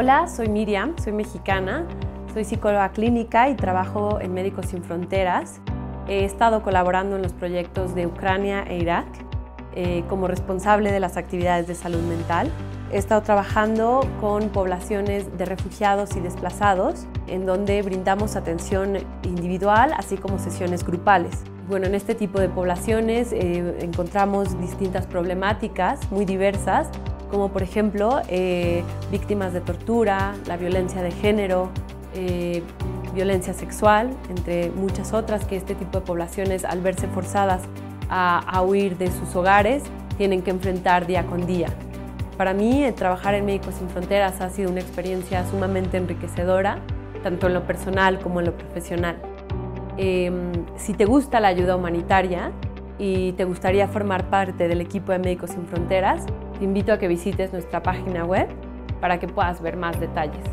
Hola, soy Miriam, soy mexicana, soy psicóloga clínica y trabajo en Médicos Sin Fronteras. He estado colaborando en los proyectos de Ucrania e Irak eh, como responsable de las actividades de salud mental. He estado trabajando con poblaciones de refugiados y desplazados, en donde brindamos atención individual, así como sesiones grupales. Bueno, en este tipo de poblaciones eh, encontramos distintas problemáticas muy diversas, como por ejemplo eh, víctimas de tortura, la violencia de género, eh, violencia sexual, entre muchas otras que este tipo de poblaciones al verse forzadas a, huir de sus hogares tienen que enfrentar día con día. Para mí, trabajar en Médicos Sin Fronteras ha sido una experiencia sumamente enriquecedora, tanto en lo personal como en lo profesional. Em, si te gusta la ayuda humanitaria y te gustaría formar parte del equipo de Médicos Sin Fronteras, te invito a que visites nuestra página web para que puedas ver más detalles.